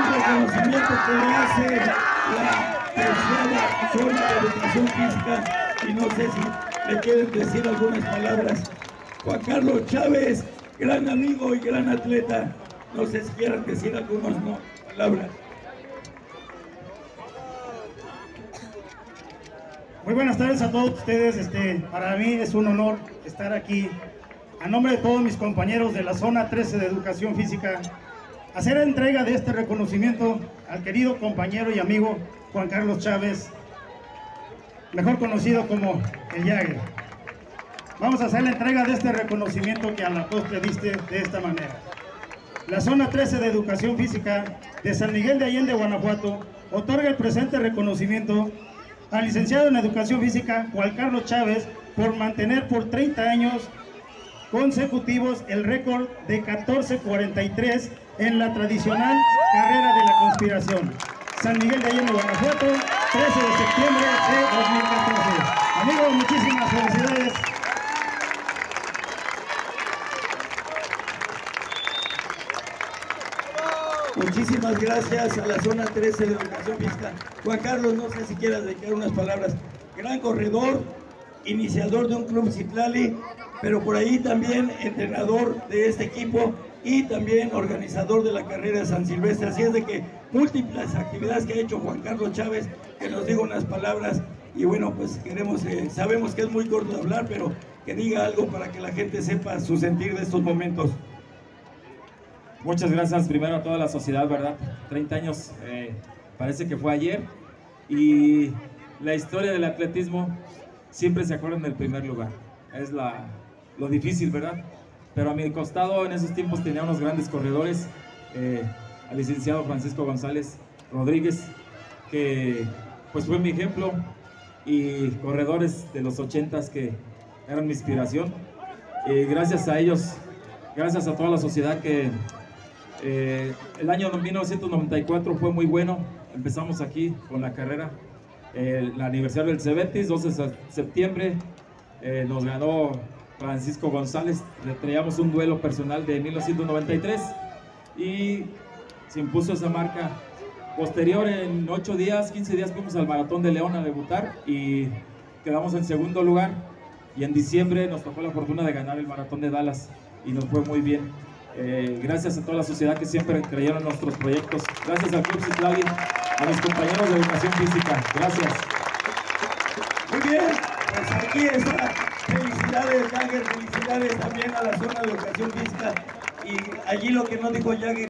un reconocimiento que le hace la tercera zona de educación física y no sé si le quieren decir algunas palabras. Juan Carlos Chávez, gran amigo y gran atleta, no sé si quieran decir algunas palabras. Muy buenas tardes a todos ustedes. Este, para mí es un honor estar aquí a nombre de todos mis compañeros de la zona 13 de Educación Física, hacer entrega de este reconocimiento al querido compañero y amigo Juan Carlos Chávez, mejor conocido como el Jagger. Vamos a hacer la entrega de este reconocimiento que a la postre diste de esta manera. La zona 13 de Educación Física de San Miguel de Allende, Guanajuato, otorga el presente reconocimiento al licenciado en Educación Física Juan Carlos Chávez por mantener por 30 años consecutivos el récord de 14.43 en la tradicional carrera de la conspiración. San Miguel de Allende, Guanajuato, 13 de septiembre de 2014. Amigos, muchísimas felicidades. Muchísimas gracias a la zona 13 de educación física. Juan Carlos, no sé si quieras dedicar unas palabras. Gran corredor, iniciador de un club Citlali, pero por ahí también entrenador de este equipo y también organizador de la carrera de San Silvestre. Así es de que múltiples actividades que ha hecho Juan Carlos Chávez, que nos diga unas palabras y bueno, pues queremos, eh, sabemos que es muy corto de hablar, pero que diga algo para que la gente sepa su sentir de estos momentos. Muchas gracias primero a toda la sociedad, ¿verdad? 30 años eh, parece que fue ayer y la historia del atletismo siempre se acuerdan del primer lugar. Es la, lo difícil, ¿verdad? Pero a mi costado en esos tiempos tenía unos grandes corredores, eh, licenciado Francisco González Rodríguez, que pues fue mi ejemplo, y corredores de los 80 que eran mi inspiración. Y gracias a ellos, gracias a toda la sociedad que eh, el año 1994 fue muy bueno. Empezamos aquí con la carrera. El aniversario del Cebetis, 12 de septiembre, eh, nos ganó Francisco González. Le traíamos un duelo personal de 1993 y se impuso esa marca. Posterior, en 8 días, 15 días, fuimos al Maratón de León a debutar y quedamos en segundo lugar. Y en diciembre nos tocó la fortuna de ganar el Maratón de Dallas y nos fue muy bien. Eh, gracias a toda la sociedad que siempre creyeron en nuestros proyectos. Gracias al Club Citlali, a mis compañeros de educación física. Gracias. Muy bien, pues aquí está. Felicidades, Jagger. Felicidades también a la zona de educación física. Y allí lo que no dijo Jagger.